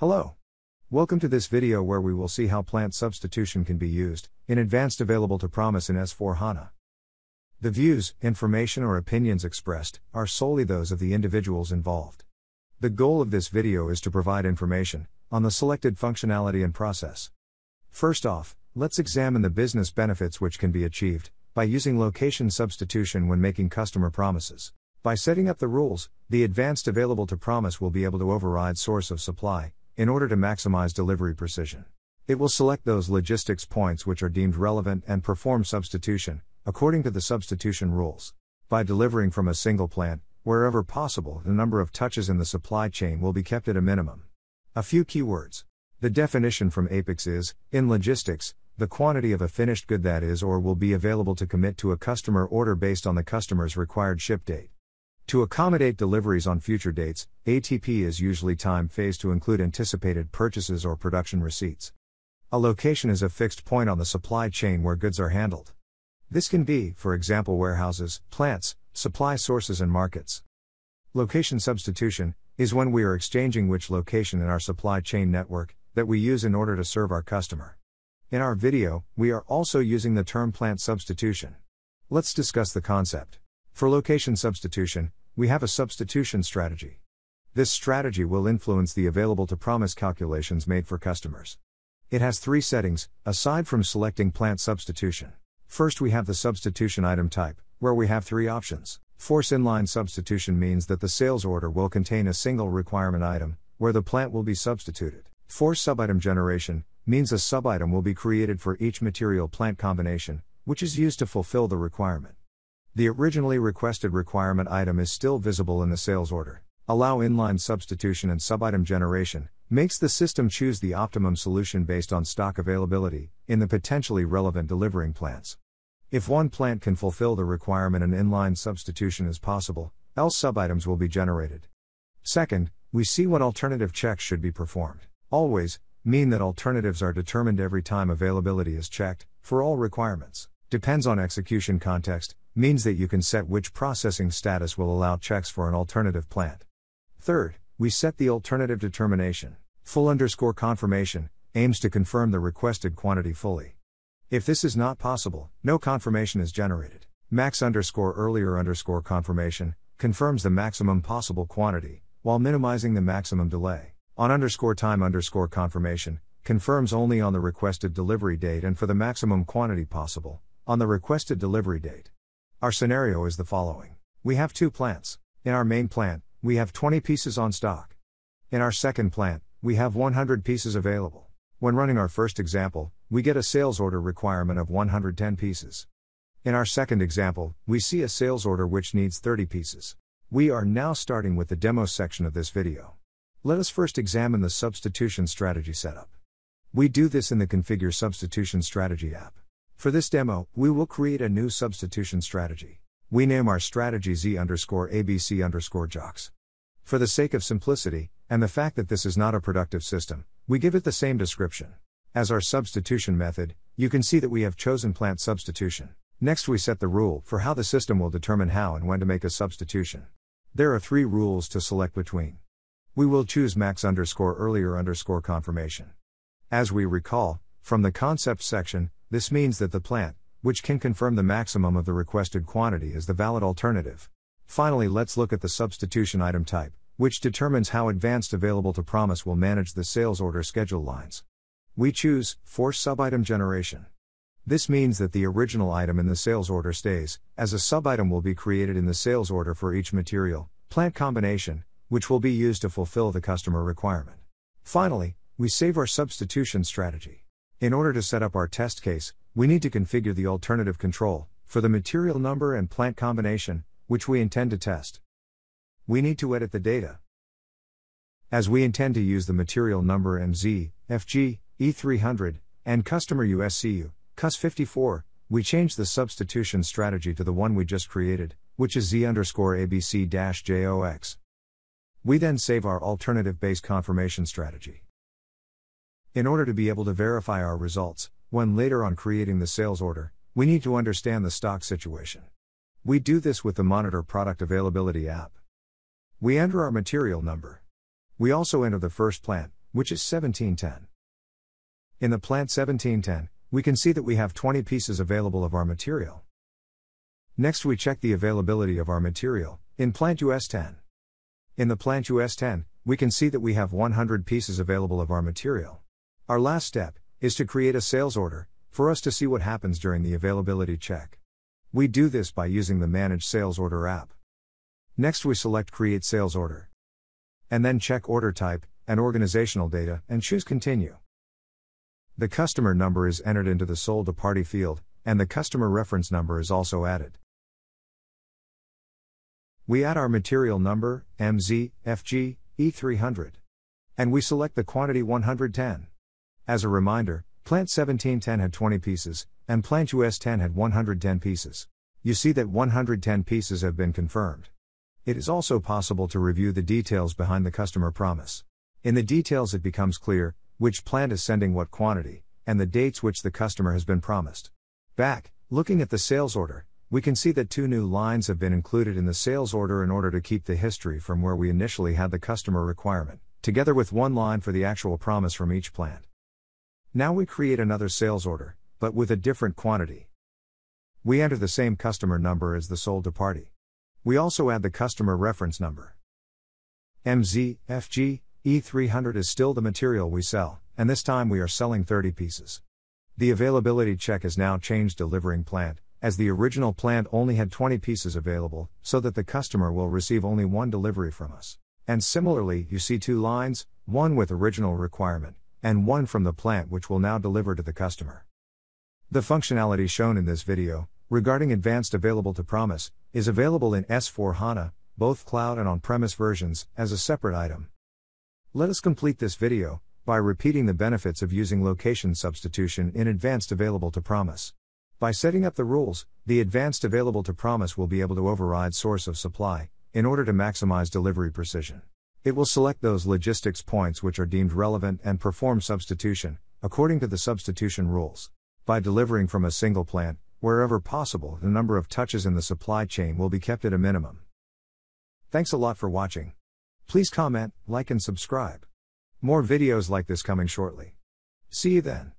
Hello. Welcome to this video where we will see how plant substitution can be used in advanced available to promise in S4 HANA. The views, information, or opinions expressed are solely those of the individuals involved. The goal of this video is to provide information on the selected functionality and process. First off, let's examine the business benefits which can be achieved by using location substitution when making customer promises. By setting up the rules, the advanced available to promise will be able to override source of supply in order to maximize delivery precision. It will select those logistics points which are deemed relevant and perform substitution according to the substitution rules. By delivering from a single plant, wherever possible, the number of touches in the supply chain will be kept at a minimum. A few keywords. The definition from APICS is, in logistics, the quantity of a finished good that is or will be available to commit to a customer order based on the customer's required ship date. To accommodate deliveries on future dates, ATP is usually time phased to include anticipated purchases or production receipts. A location is a fixed point on the supply chain where goods are handled. This can be, for example, warehouses, plants, supply sources, and markets. Location substitution is when we are exchanging which location in our supply chain network that we use in order to serve our customer. In our video, we are also using the term plant substitution. Let's discuss the concept. For location substitution, we have a substitution strategy. This strategy will influence the available to promise calculations made for customers. It has three settings, aside from selecting plant substitution. First, we have the substitution item type, where we have three options. Force inline substitution means that the sales order will contain a single requirement item, where the plant will be substituted. Force subitem generation means a subitem will be created for each material plant combination, which is used to fulfill the requirement. The originally requested requirement item is still visible in the sales order. Allow inline substitution and subitem generation makes the system choose the optimum solution based on stock availability in the potentially relevant delivering plants. If one plant can fulfill the requirement, an inline substitution is possible, else subitems will be generated. Second, we see what alternative checks should be performed. Always mean that alternatives are determined every time availability is checked, for all requirements. Depends on execution context, means that you can set which processing status will allow checks for an alternative plant. Third, we set the alternative determination. Full underscore confirmation aims to confirm the requested quantity fully. If this is not possible, no confirmation is generated. Max underscore earlier underscore confirmation confirms the maximum possible quantity, while minimizing the maximum delay. On underscore time underscore confirmation confirms only on the requested delivery date and for the maximum quantity possible, on the requested delivery date. Our scenario is the following We have two plants. In our main plant, we have 20 pieces on stock. In our second plant, we have 100 pieces available. When running our first example, we get a sales order requirement of 110 pieces. In our second example, we see a sales order which needs 30 pieces. We are now starting with the demo section of this video. Let us first examine the substitution strategy setup. We do this in the Configure Substitution Strategy app. For this demo, we will create a new substitution strategy. We name our strategy Z underscore ABC underscore jocks. For the sake of simplicity, and the fact that this is not a productive system, we give it the same description. As our substitution method, you can see that we have chosen plant substitution. Next, we set the rule for how the system will determine how and when to make a substitution. There are three rules to select between. We will choose max underscore earlier underscore confirmation. As we recall, from the concept section, this means that the plant, which can confirm the maximum of the requested quantity, is the valid alternative. Finally, let's look at the substitution item type, which determines how advanced available to promise will manage the sales order schedule lines. We choose force subitem generation. This means that the original item in the sales order stays, as a subitem will be created in the sales order for each material, plant combination, which will be used to fulfill the customer requirement. Finally, we save our substitution strategy. In order to set up our test case, we need to configure the alternative control for the material number and plant combination, which we intend to test. We need to edit the data. As we intend to use the material number MZ, FG, E300, and customer USCU, CUS54, we change the substitution strategy to the one we just created, which is Z underscore ABC JOX. We then save our alternative base confirmation strategy. In order to be able to verify our results, when later on creating the sales order, we need to understand the stock situation. We do this with the Monitor Product Availability app. We enter our material number. We also enter the first plant, which is 1710. In the plant 1710, we can see that we have 20 pieces available of our material. Next we check the availability of our material, in plant US 10. In the plant US 10, we can see that we have 100 pieces available of our material. Our last step is to create a sales order, for us to see what happens during the availability check. We do this by using the Manage Sales Order app. Next, we select Create Sales Order. And then check order type and organizational data and choose Continue. The customer number is entered into the sold to party field, and the customer reference number is also added. We add our material number, MZ, FG, E300. And we select the quantity 110. As a reminder, Plant 1710 had 20 pieces, and Plant US 10 had 110 pieces. You see that 110 pieces have been confirmed. It is also possible to review the details behind the customer promise. In the details, it becomes clear which plant is sending what quantity, and the dates which the customer has been promised. Back, looking at the sales order, we can see that two new lines have been included in the sales order in order to keep the history from where we initially had the customer requirement, together with one line for the actual promise from each plant. Now we create another sales order, but with a different quantity. We enter the same customer number as the sold to party. We also add the customer reference number. MZ, FG, E300 is still the material we sell, and this time we are selling 30 pieces. The availability check is now changed delivering plant, as the original plant only had 20 pieces available, so that the customer will receive only one delivery from us. And similarly, you see two lines, one with original requirement, and one from the plant which will now deliver to the customer. The functionality shown in this video, regarding advanced available to promise, is available in S4 HANA, both cloud and on premise versions, as a separate item. Let us complete this video by repeating the benefits of using location substitution in advanced available to promise. By setting up the rules, the advanced available to promise will be able to override source of supply, in order to maximize delivery precision. It will select those logistics points which are deemed relevant and perform substitution, according to the substitution rules. By delivering from a single plant, wherever possible, the number of touches in the supply chain will be kept at a minimum. Thanks a lot for watching. Please comment, like, and subscribe. More videos like this coming shortly. See you then.